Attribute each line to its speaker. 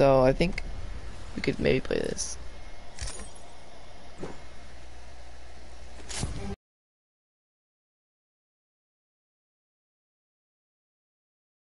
Speaker 1: So I think we could maybe play this.